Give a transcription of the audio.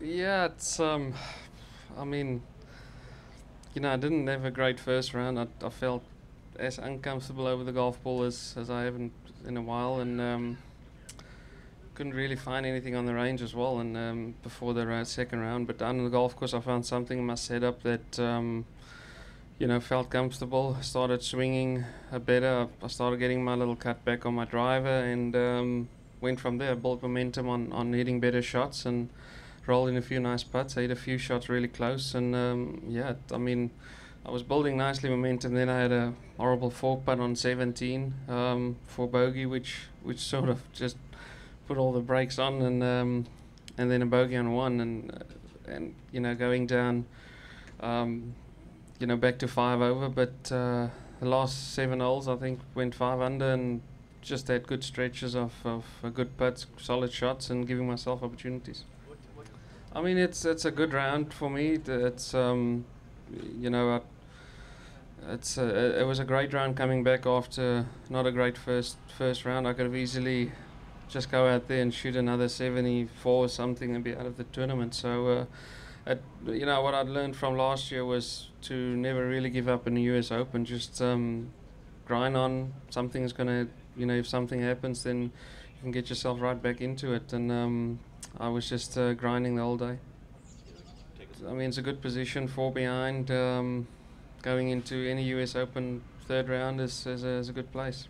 Yeah, it's um, I mean, you know, I didn't have a great first round. I, I felt as uncomfortable over the golf ball as, as I haven't in a while, and um, couldn't really find anything on the range as well. And um, before the ra- second round, but down on the golf course, I found something in my setup that um, you know felt comfortable. I started swinging a better. I started getting my little cut back on my driver, and um, went from there. Built momentum on on hitting better shots and rolled in a few nice putts. I hit a few shots really close, and um, yeah, I mean. I was building nicely momentum. Then I had a horrible four putt on 17 um, for bogey, which which sort of just put all the brakes on, and um, and then a bogey on one, and uh, and you know going down, um, you know back to five over. But uh, the last seven holes, I think, went five under, and just had good stretches of of uh, good putts, solid shots, and giving myself opportunities. I mean, it's it's a good round for me. It's um, you know. It's a, it was a great round coming back after not a great first first round. I could have easily just go out there and shoot another 74 or something and be out of the tournament. So, uh, it, you know, what I'd learned from last year was to never really give up in the US Open. Just um, grind on. Something's gonna, you know, if something happens, then you can get yourself right back into it. And um, I was just uh, grinding the whole day. I mean, it's a good position, four behind. Um, going into any US Open third round is, is, a, is a good place.